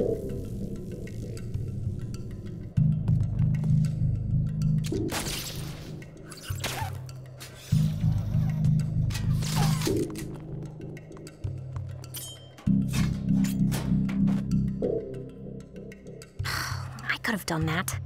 I could have done that.